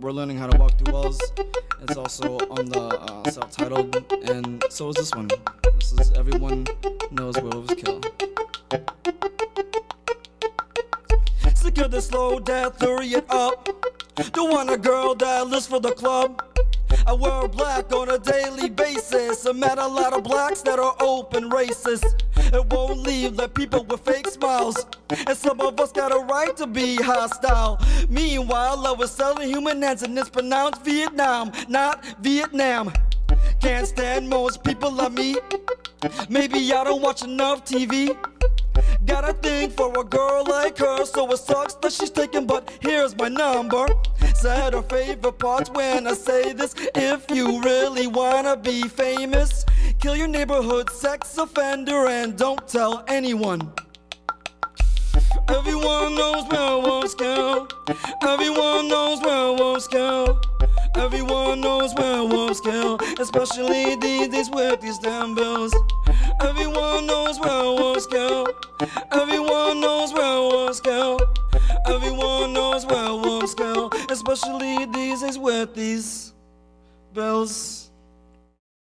we're learning how to walk through walls. It's also on the uh, self-titled, and so is this one. This is Everyone Knows Werewolves Kill. Secure the slow death, hurry it up. Don't want a girl that lives for the club. I wear black on a daily basis. I met a lot of blacks that are open racist. It won't leave the people with fake smiles. And some of us got a right to be hostile. Meanwhile, I was selling human ends and it's pronounced Vietnam, not Vietnam. Can't stand most people like me. Maybe I don't watch enough TV. Got a thing for a girl like her, so it sucks that she's taken, but here's my number. Said her favorite parts when I say this. If you really wanna be famous, kill your neighborhood sex offender and don't tell anyone. Everyone knows werewolves kill. Everyone knows werewolves kill. Everyone knows werewolves kill, especially these days with these damn bills. Everyone knows werewolves kill. Especially these days with these bills.